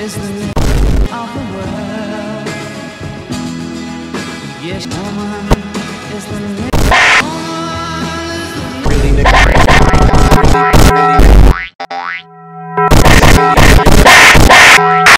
is the name of the world. Yes, woman.